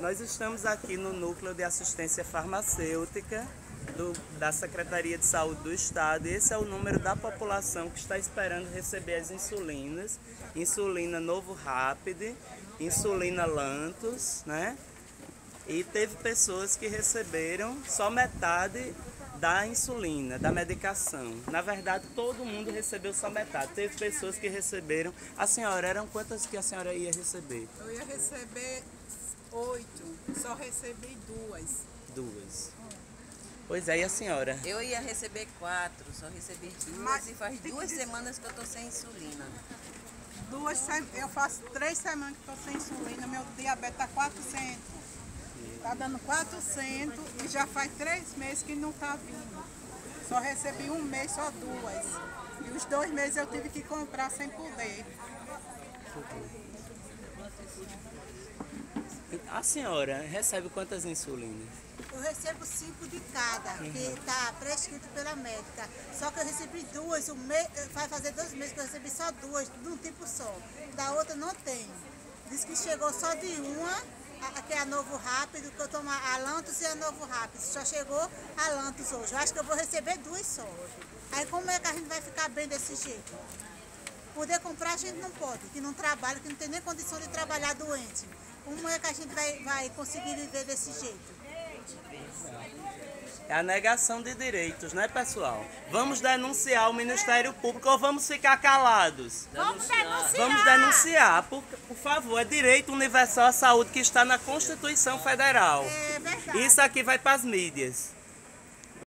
Nós estamos aqui no Núcleo de Assistência Farmacêutica do, da Secretaria de Saúde do Estado. Esse é o número da população que está esperando receber as insulinas. Insulina Novo Rápido, insulina Lantus, né? E teve pessoas que receberam só metade da insulina, da medicação. Na verdade, todo mundo recebeu só metade. Teve pessoas que receberam. A senhora, eram quantas que a senhora ia receber? Eu ia receber oito, só recebi duas. Duas. Pois é, e a senhora? Eu ia receber quatro, só recebi duas Mas e faz duas dizer- semanas que eu tô sem insulina. Duas, eu faço três semanas que estou sem insulina, meu diabetes está 400. Está dando 400 e já faz três meses que não está vindo. Só recebi um mês, só duas. E os dois meses eu tive que comprar sem poder. A senhora recebe quantas insulinas? Eu recebo cinco de cada, que está prescrito pela médica. Só que eu recebi duas, um mês, vai fazer dois meses que eu recebi só duas, de um tipo só. Da outra não tem. Diz que chegou só de uma, a- que é a Novo Rápido, que eu tomo a Lantus e a Novo Rápido. Só chegou a Lantus hoje. Eu acho que eu vou receber duas só. Aí como é que a gente vai ficar bem desse jeito? Poder comprar a gente não pode, que não trabalha, que não tem nem condição de trabalhar doente. Como é que a gente vai, vai conseguir viver desse jeito? É a negação de direitos, né, pessoal? Vamos denunciar o Ministério Público ou vamos ficar calados? Vamos denunciar! Vamos denunciar, por, por favor, é direito universal à saúde que está na Constituição Federal. É verdade. Isso aqui vai para as mídias.